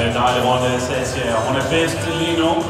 Eh, dans le monde de session. On lino.